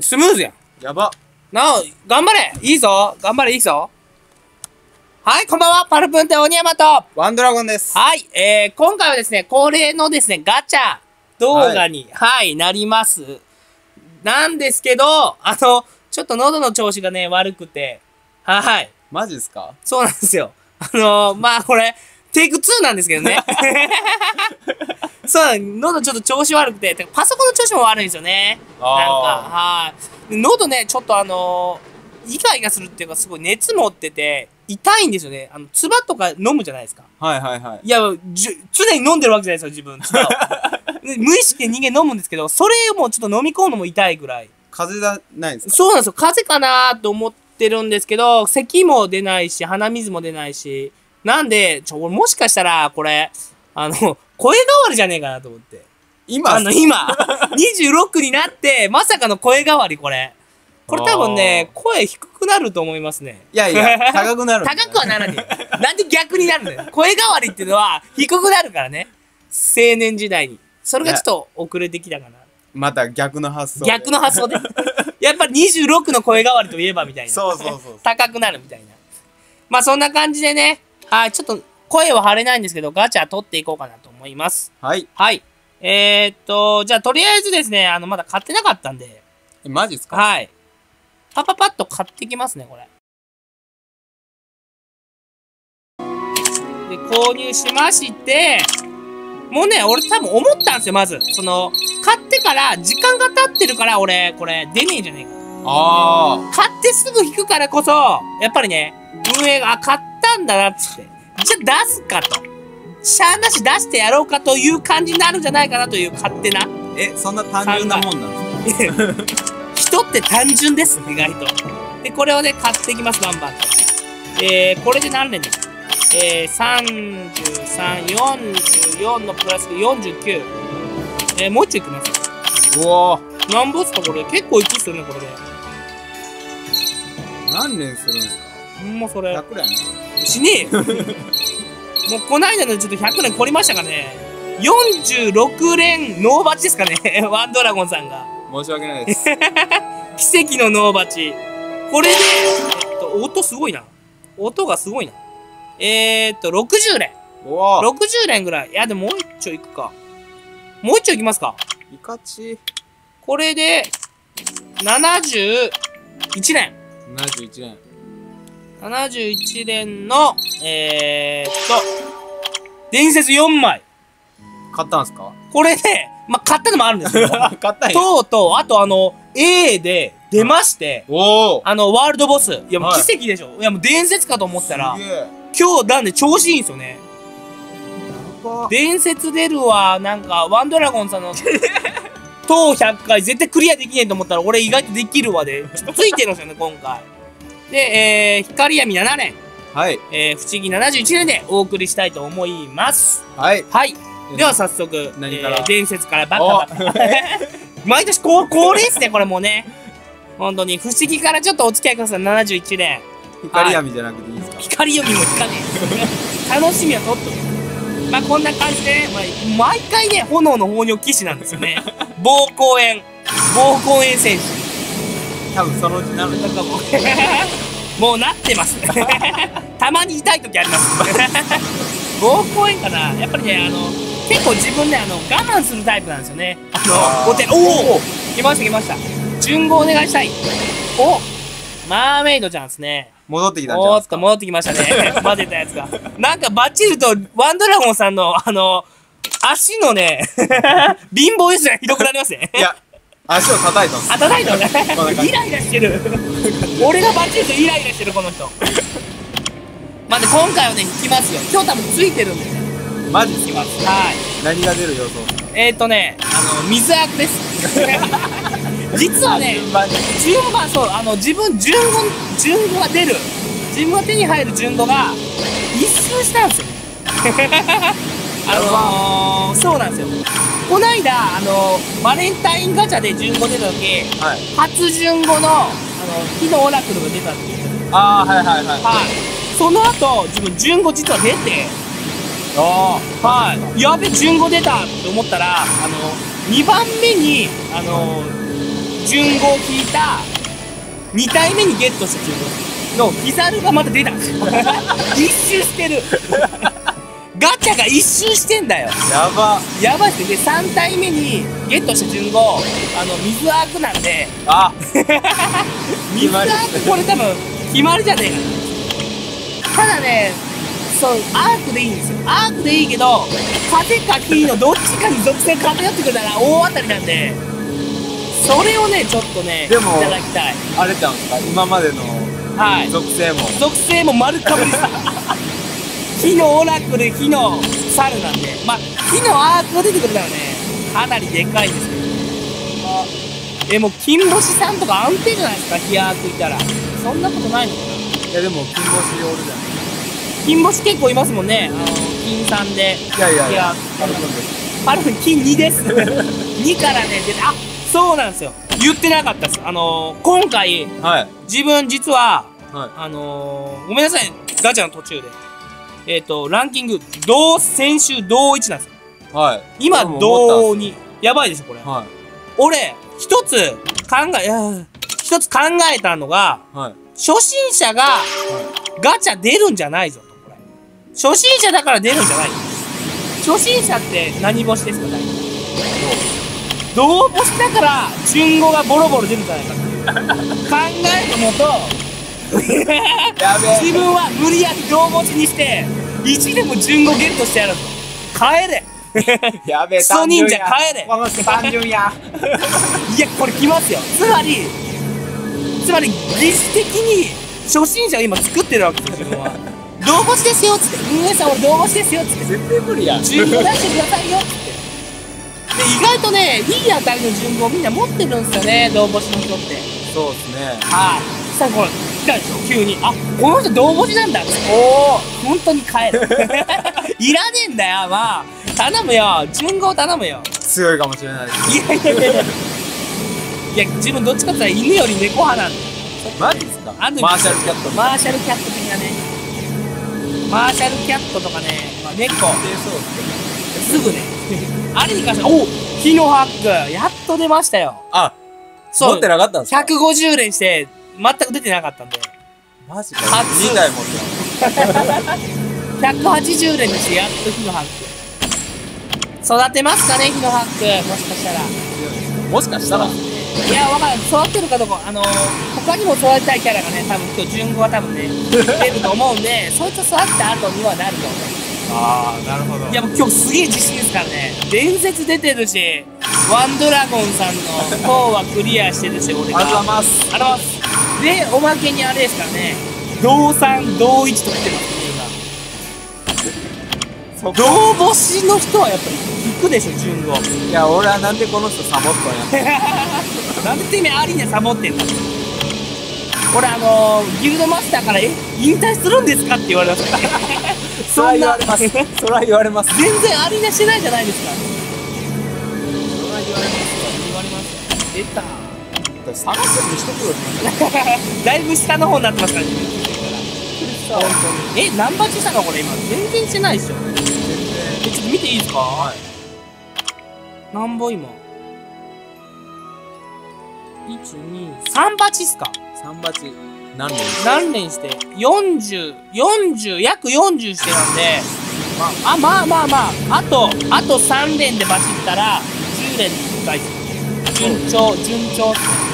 スムーズやん。やば。なお、頑張れいいぞ頑張れいいぞはい、こんばんはパルプンテ鬼山とワンドラゴンです。はい、えー、今回はですね、恒例のですね、ガチャ動画に、はい、なります。なんですけど、あの、ちょっと喉の調子がね、悪くて、はい、マジですか？そうなんですよ。あのー、まあこれ、テイク2なんですけどね。そう、喉ちょっと調子悪くて、パソコンの調子も悪いんですよね。なんか、はい。喉ね、ちょっとあのー、イガイガするっていうか、すごい熱持ってて、痛いんですよね。あの、唾とか飲むじゃないですか。はいはいはい。いや、じゅ常に飲んでるわけじゃないですよ、自分。無意識で人間飲むんですけど、それもちょっと飲み込むのも痛いぐらい。風邪だ、ないですか？そうなんですよ。風邪かなと思ってるんですけど、咳も出ないし、鼻水も出ないし。なんで、ちょ、俺もしかしたら、これ、あの、声変わりじゃねえかなと思って。今？あの、今、26になって、まさかの声変わり、これ。これ多分ね、声低くなると思いますね。いやいや、高くなる。高くはならねえ。なんで逆になるんだよ。声変わりっていうのは低くなるからね。青年時代に。それがちょっと遅れてきたかな。また逆の発想。逆の発想で。やっぱり26の声変わりといえばみたいな。そうそうそう高くなるみたいな。まあそんな感じでね、はい、ちょっと声は張れないんですけど、ガチャ取っていこうかなと思います。はい。はい。えー、っと、じゃあとりあえずですね、あの、まだ買ってなかったんで、え、マジですか？はい。パパパッと買ってきますね、これ。で、購入しまして、もうね、俺多分思ったんですよ、まず。その、買ってから、時間が経ってるから、俺、これ、出ねえじゃねえか。あ買ってすぐ引くからこそ、やっぱりね、運営が、あ、買ったんだなっつって。じゃあ出すかと。しゃあなし出してやろうかという感じになるんじゃないかなという勝手な。ー。え、そんな単純なもんなんですか？人って単純です、意外と。で、これをね、買っていきます、バンバンと。えー、これで何連です？かえー、33、44のプラス49。えー、もう一丁いきます。うわ何ボスかこれ結構いくっすよね、これで。何連するんですか？ほんまそれ。100連しねえよ。もうこないだのちょっと100年凝りましたかね。46連ノーバチですかね。ワンドラゴンさんが。申し訳ないです。奇跡のノーバチこれで、えっと、音すごいな。音がすごいな。えー、っと60連。うわ。60連ぐらい。いやでももう一丁いくか。もう一丁いきますか。イカチこれで71連。71連。71連のえー、っと伝説4枚買ったんすか？これね、まあ、買ったのもあるんですよ。買ったんや。とうとう、あとあの、A で出まして、あの、ワールドボス。いや、もうはい奇跡でしょ。いや、もう伝説かと思ったら。今日なんで調子いいんですよね。伝説出るわ、なんか、ワンドラゴンさんの、当100回絶対クリアできねえと思ったら、俺意外とできるわで、ちょっとついてるんですよね、今回。で、えー、光闇7連、はい。えー、不思議71連でお送りしたいと思います。はい。はい。では早速、何から？えー伝説からバカバカ。毎年こう恒例ですね、これもうね。本当に、不思議からちょっとお付き合いください、71年。光闇じゃなくていいですか？光よりも引かねえ。楽しみは取っとく。まあこんな感じで、まあ、毎回ね、炎の放尿騎士なんですよね。膀胱炎。膀胱炎選手。多分そのうちなるかもう、もうなってます。たまに痛い時あります。膀胱炎かなやっぱりね、あの、結構自分ね、あの、我慢するタイプなんですよね。あの、お手、おお来ました来ました。順号お願いしたい。おマーメイドちゃんですね。戻ってきたんじゃおーっと戻ってきましたね。混ぜたやつが。なんかバッチリと、ワンドラゴンさんの、あの、足のね、貧乏ゆすがひどくなりますね。いや、足を叩いたんですあ、叩いたこんなね。イライラしてる。俺がバッチリとイライラしてる、この人。まあね、今回はね、引きますよ。今日多分ついてるんでね。マジ引きます。はい。何が出る予想？えーっとね、あの、水悪です。実はね、順番そう、あの、自分、順語、順語が出る。自分が手に入る順語が、一周したんですよね。あのー、そうなんですよ。こないだ、あのバレンタインガチャで順語出た時、はい。初順語の、あの、火のオラクルが出たんですよ。ああ、はいはいはい。はい。その後、自分、順語実は出て、あはい。やべ、順語出たって思ったら、あの、2番目に、あの、順号を引いた2体目にゲットした順号のヒザルがまた出たんですよ一周してるガチャが一周してんだよ。やば。やばいっすねで3体目にゲットした順号あの水アークなんで。あ。水アークこれ多分決まりじゃねえか。なただねそうアークでいいんですよ。アークでいいけど風か火のどっちかに属性偏ってくるなら大当たりなんで。それをねちょっとねでもいただきたい。あれちゃうんですか。今までのはい。属性も。属性も丸かぶり火のオラクル火の猿なんで。まあ火のアークが出てくるからね。かなりでかいんですけど。えもう金星さんとか安定じゃないですか？火アークいたら。そんなことないのかな。いやでも金星おるじゃん金星結構いますもんね。あの金さんでいやいやいやいやあるんですパルフン金2です。2からね出てあそうなんですよ。言ってなかったです。あのー、今回はい。自分実ははい。あのー、ごめんなさいガチャの途中でえっ、とランキング同先週同1なんですよ。はい。今同2やばいでしょこれ。は俺一つ考え一つ考えたのがいはい。初心者がガチャ出るんじゃないぞとこれ。初心者だから出るんじゃない初心者って何星ですか大体？同星だから順語がボロボロ出るんじゃないかと。考えたのと自分は無理やり同星にして1でも順語ゲットしてやるぞ。帰れ。やべえクソ忍者帰れ。単純や。いやこれ来ますよ。つまりつまり疑似的に初心者を今作ってるわけですよ自分は。同星ですよっつって。運営さん俺同星ですよっつって。絶対無理や。ん順語出してくださいよっつって。で意外とねいい当たりの順語をみんな持ってるんですよね同星の人って。そうっすね。はいさあこれ来たでしょ急に。あこの人同星なんだ。おお本当に帰る。いらねえんだよまあ。頼むよ。順語頼むよ。強いかもしれない。ですいやいやいやいや。いや自分どっちかって言ったら犬より猫派なんでマジですか？マーシャルキャット。マーシャルキャット的なね。マーシャルキャットとかね、まあ、猫。そうっすすぐね。あれに関してはお火のハック。やっと出ましたよ。あそう。持ってなかったんですか？150連して全く出てなかったんで。マジか。初。2台持って180連にしてやっと火のハック。育てますかね火のハック。もしかしたら。もしかしたら。いや、わからん。育ってるかどうか、あのー、他にも育てたいキャラがね、多分今日順語は多分ね、出ると思うんで、そいつ育った後にはなると思ああなるほど。う。いや、もう今日すげえ自信ですからね。伝説出てるし、ワンドラゴンさんの方はクリアしてるし、俺が。ありがとうございます。ありがとうございます。で、おまけにあれですからね、同三、同一と来てます。ね、そ今。同星の人はやっぱり引くでしょ、順語。いや俺はなんでこの人サボっとんや。なんでてめえアリーナサボってんの？俺あのー、ギルドマスターから「え引退するんですか?」って言われました そんな言われます。そら言われます。全然アリーナしてないじゃないですか。そら言われ言われます。出たます探すに一苦労しましたねだいぶ下の方になってますから。自分聞いてから本当に。え何バチしたのこれ今。全然してないでしょ全然えちょっと見ていいですか？はい。何本今？123バチっすか？三バチ何年何連して？40、40、約40してなんで、まあ、あ、まあまあまあ、あと、あと3連でバチったら、10連に1回です。順調、順調っすね。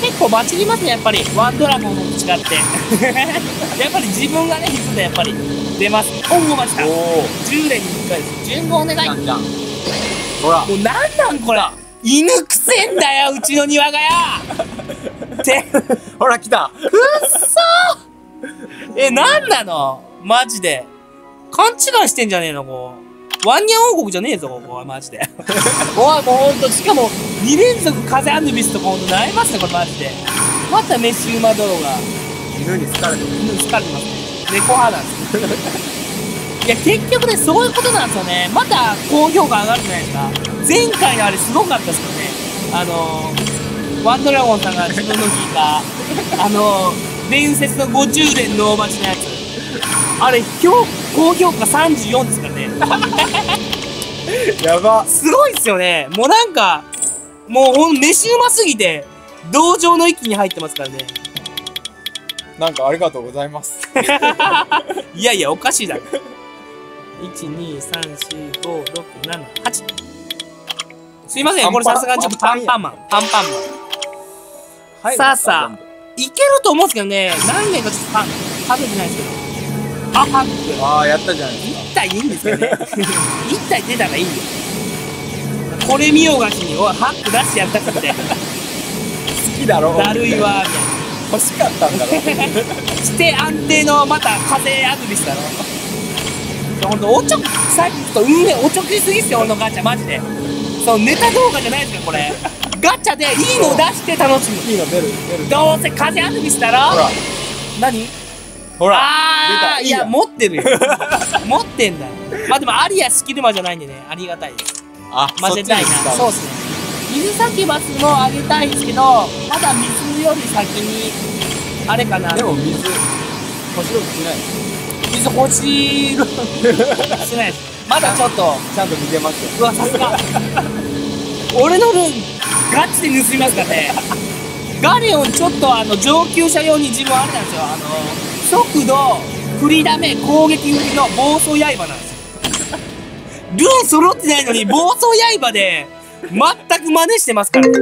結構バチりますね、やっぱり。ワンドラゴンと違って。やっぱり自分がね、引くとやっぱり出ます。おんごバチた。おお10連に1回です。順号お願い。もじゃんほらうなんなんこれ。犬くせんだよ、うちの庭がやっ て。ほら来たくっそーえ、なんなの？マジで。勘違いしてんじゃねえの、こう。ワンニャン王国じゃねえぞ、ここは、マジで。おい、もうほんと、しかも、2連続風アヌビスとかほんと悩みますね、これマジで。また飯馬泥が、犬に好かれてる犬疲れてますね。猫派なんですよ。いや、結局ね、そういうことなんですよね。また、高評価上がるじゃないですか。前回のあれすごかったですよね。あのー、ワンドラゴンさんが自分の聞いた、あのー、伝説の50連ノーバチのやつ。あれ、評高評価34ですからね。やばすごいっすよね。もうなんか、もうほん飯うますぎて同情の域に入ってますからね。なんかありがとうございます。いやいやおかしいだろ。1234567すいませんこれさすがにちょっとパンパンマン。パンパンマン。はい。さあさあいけると思うんですけどね。何年かちょっとパン食べてないですけど。あパンって。ああ、やったじゃないですか。一体いいんですけどね。一体出たらいいんよこれ見よがしにおいハック出してやったかみたいな好きだろ。だるいわみ欲しかったんだろ。たいなして安定のまた風アドビスだろ。ほんとおちょく最近ちょっと運営おちょくしすぎっすよ俺のガチャ。マジで。そうネタ動画じゃないですかこれ。ガチャでいいのを出して楽しむ。いいの出る、出る。どうせ風アドビスだほろら、何？ほら。あーいや持ってるよ。持ってんだよ。まあでもアリアスキルマじゃないんでね。ありがたいですあ、混ぜたいな。そうそうっすね。水先バスもあげたいんですけどまだ水より先にあれかな。でも水、欲しろくしない。水欲しい。るしてないです。まだちょっと。ちゃんと見てますよ。うわさすが。俺の分ガチで盗みますからね。ガレオンちょっとあの上級者用に自分あれなんですよ。あの速度振りダメ攻撃売りの暴走刃なんですよルーン揃ってないのに暴走刃で全く真似してますから。ね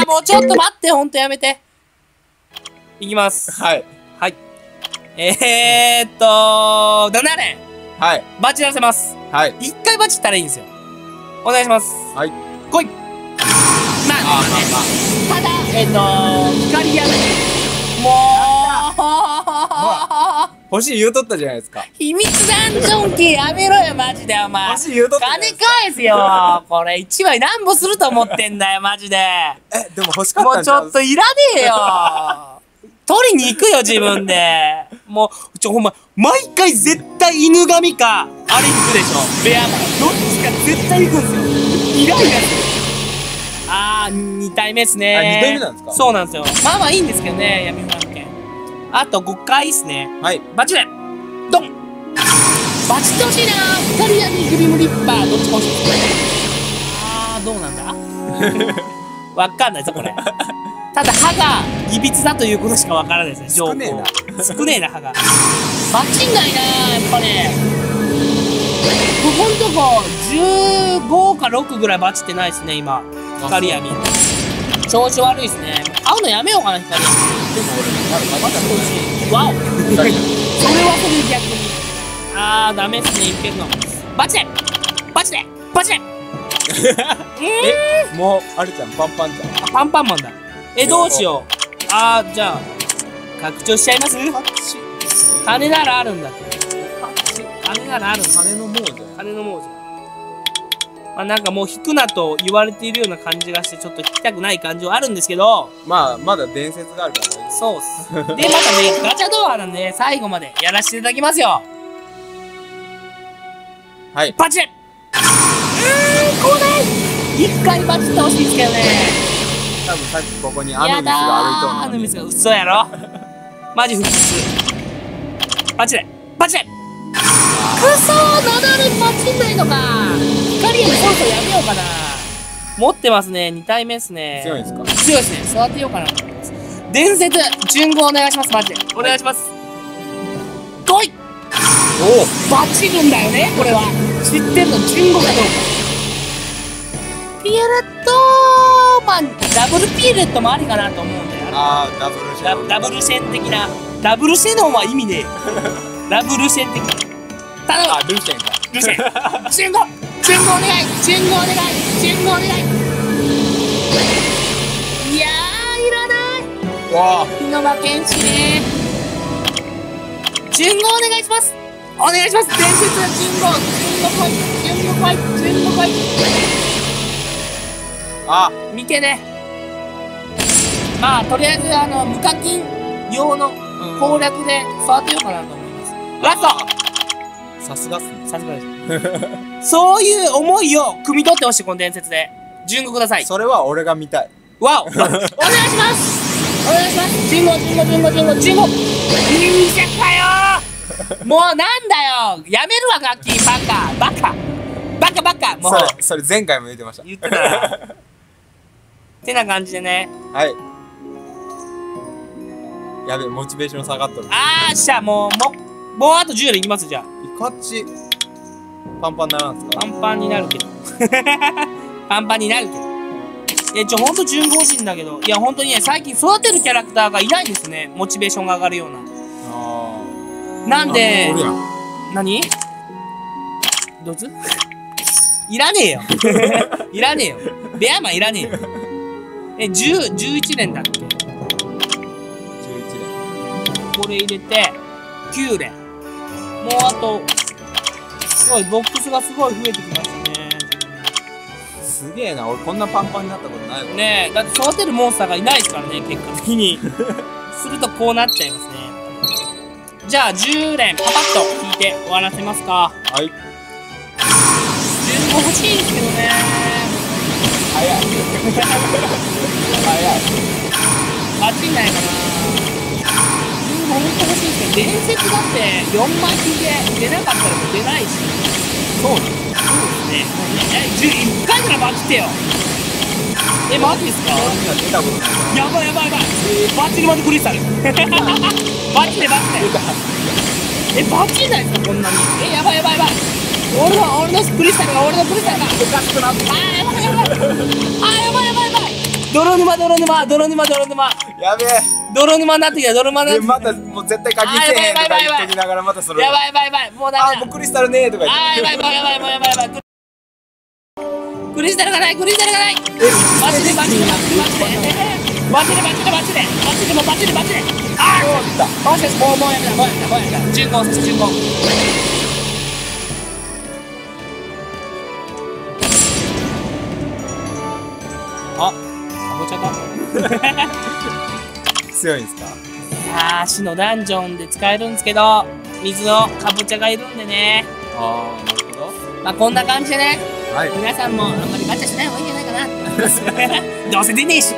あーもうちょっと待ってほんとやめて。いきます。はい。はい。えー、っと7連はい。バチらせます。はい。一回バチったらいいんですよ。お願いします。はい。来い。まああまあただえっ、と光やめも欲しい言うとったじゃないですか。秘密ダンジョンキーやめろよマジでお前。欲しい言うとった金。返すよ。これ1枚なんぼすると思ってんだよマジで。え、でも欲しかっもうちょっといらねえよ。取りに行くよ自分で。もうちょほんま毎回絶対犬神かあれ行くでしょ。ベアマンどっちか絶対行くんですよ。イライラするあー2体目っすね。あ二体目なんですか？そうなんですよ。まあまあいいんですけどね闇フランケンあと5回っすね。はい。バチでドン。バチってほしいな光闇グリムリッパー。どっちも欲しいあーどうなんだ？わかんないぞこれ。ただ歯がいびつだということしかわからないですね情報。少ねえな。少ねえな歯が。バチんないなやっぱね。ここんとこ15か6ぐらいバチってないですね今。光闇調子悪いですね。会うのやめようかな光。闇でも俺、まだまだ欲しいわお。それはそれで逆に。あーダメっすねいっぺんの。バチで。バチで。バチで。え え、もう、あれちゃん、パンパンちゃん。パンパンマンだ。えどうしよう。あーじゃあ拡張しちゃいます？金ならあるんだって。金ならある。んだ金の亡者。金の亡者まあなんかもう引くなと言われているような感じがしてちょっと引きたくない感じはあるんですけど。まあ、まだ伝説があるからね。そうっす。でまたねガチャ動画なんでね最後までやらせていただきますよ。はい。バチでうーん来ない一回バチってほしいですけどね。多分さっきここにアヌビスが歩いとんのアヌビスが嘘やろ。マジ不吉。バチでバチでくそー7連バチんないのか。光よりそろそろやめようかな。持ってますね。2体目っすね。強いんですか？強いですね。育てようかな。と思います伝説順号お願いします。マジで。お願いします。来い。おバチるんだよねこれは。知ってるの順号かどうか。ピエレットまあダブルピエレットもありかなと思うんだよあー、ダブルシェダロダブルシェン的な。ダブルシェノンは意味ねえ よダブルシェン的。頼む。あ、ルンか。ルシェン。お願い。順号お願い。順号お願い。いやーいらない。わあ、日の間剣士ね。順号お願いします。お願いします。伝説順号。順号来い。順号来い。順号来い。あ、見てね。まあとりあえずあの無課金用の攻略で育てようかなと思ラスト。さすがっすね。さすがです。そういう思いを汲み取ってほしいこの伝説で。順号ください。それは俺が見たい。わお。お願いします。お願いします。順号順号順号順号順号忍者かよ。もうなんだよ。やめるわ楽器バカ。バカ。バカバカ。もう。それ、それ前回も言ってました。言ってた。なてな感じでね。はい。やべ、モチベーション下がっとる。あーっしゃ、もう、もう、もうあと10連いきますじゃあ。イカチ。パンパンならんすか？パンパンになるけど。パンパンになるけど。いや、ちょ、ほんと順欲しいんだけど。いや、ほんとにね、最近育てるキャラクターがいないんですね。モチベーションが上がるような。あなんで。何？どいつ いらねえよ。いらねえよ。ベアマンいらねえよ。え、10、11連だっけ？11これ入れて、9連。もうあと、すごい、ボックスがすごい増えてきましたね。連。すげえな、俺こんなパンパンになったことないわ。ねえ、だって育てるモンスターがいないですからね、結果的に。するとこうなっちゃいますね。じゃあ、10連、パパッと引いて終わらせますか。はい。15欲しいですけどね。早い。早い。バチんないかな。15本当欲しいですけど、伝説だって4枚引いて出なかったらもう出ないし。そうなのそうですね。え、1回からバチってよ。え、マジですか？やばいやばいやばい。バッチリまでクリスタル。バッチリバッチリ。え、バチんないですかこんなに？え、やばいやばいやばい。俺の、俺のクリスタルが、俺のクリスタルが。おかしくなって。あー、やばいやばい。あー、やばいやばいやばい。泥沼、泥沼、泥沼、泥沼。やべえ。泥沼になってきた、泥沼になっで、てきた。またもう絶対課金せえへんとか言っときながらまたそれ。やばいやばいやばい。もうダあ、メだ。もう。クリスタルねえとか言あー、やばいやばいやばいやばいやばい。やばい。クリスタルがない、クリスタルがない。バチでバチでバチでバチで。バチでバチでバチで。バチでもうバチでバチで。あー、って。た。よしよし、もうもうやめた、もうやめた、もうやめた。順行、そして順行。あ、かぼちゃか。強いんすか？いやー、死のダンジョンで使えるんですけど、水のかぼちゃがいるんでね。ああ、なるほど。まあこんな感じでね、はい。皆さんもあんまりガチャしない方がいいんじゃないかな。どうせ出ねえし。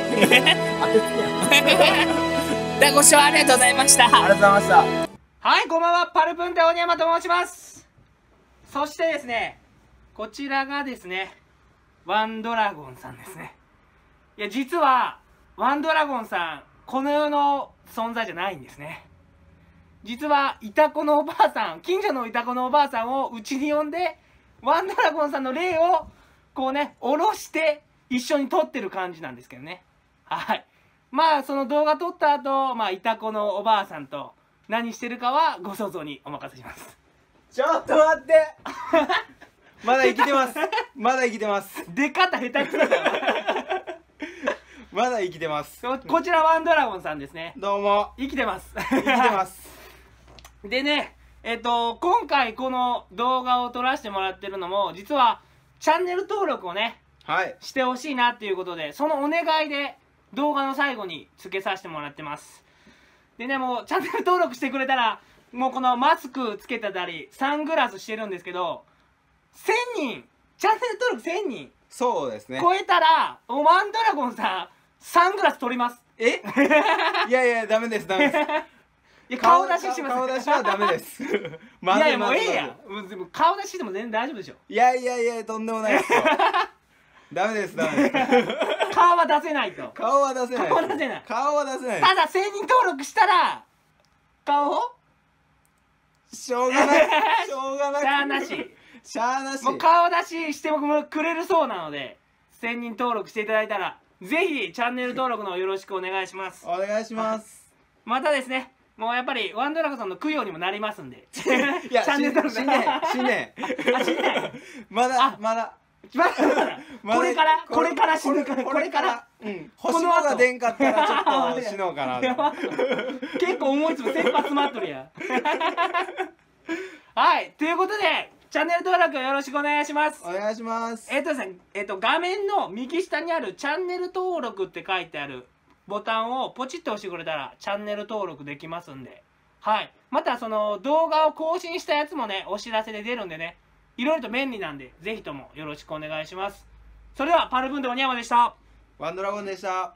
ご視聴ありがとうございました。ありがとうございました。はい、こんばんは。パルプンテ鬼山と申します。そしてですね、こちらがですね、ワンドラゴンさんですね。いや、実は、ワンドラゴンさん、この世の存在じゃないんですね。実は、いたこのおばあさん、近所のいたこのおばあさんをうちに呼んで、ワンドラゴンさんの霊を、こうね、下ろして、一緒に撮ってる感じなんですけどね。はい。まあ、その動画撮った後、まあ、いたこのおばあさんと、何してるかはご想像にお任せします。ちょっと待って。まだ生きてます。まだ生きてます。出方下手くそだな。まだ生きてます。ここちらワンドラゴンさんですね。どうも。生きてます。生きてます。でね、えっと、今回この動画を撮らせてもらってるのも、実はチャンネル登録をね、はい。してほしいなっていうことで、そのお願いで動画の最後に付けさせてもらってます。でね、もうチャンネル登録してくれたら、もうこのマスクつけてたり、サングラスしてるんですけど、1000人、チャンネル登録1000人そうですね。超えたら、ワンドラゴンさん、サングラス取ります。え？いやいや、ダメです、ダメです。いや、顔出ししてます。顔出しはダメです。いやいや、もうまずええやん。顔出しでも全然大丈夫でしょ。いやいやいや、とんでもないですよ。ダメです、ダメです。顔は出せないと。顔は出せない。顔は出せない顔は出せないただ、1000人登録したら、顔を？しょうがない。しょうがない。しゃあなし。しゃあなし。もう顔出ししてもくれるそうなので、1000人登録していただいたら、ぜひチャンネル登録のよろしくお願いします。お願いします。またですね、もうやっぱりワンドラゴンさんの供養にもなりますんで。チいや、ャンネル登録死んねん、死んねん。あ死んねんまだあ、まだ。これから、これから死ぬから、ここれから。。うん。この後星子が出んかったらちょっと死のうかな。結構思いつぶ切羽詰まっとるやんはいということでチャンネル登録よろしくお願いします。お願いします。えっとですねえっと画面の右下にあるチャンネル登録って書いてあるボタンをポチッと押してくれたらチャンネル登録できますんで。はい。またその動画を更新したやつもねお知らせで出るんでね。いろいろと便利なんでぜひともよろしくお願いします。それではパルブンド鬼山でした。ワンドラゴンでした。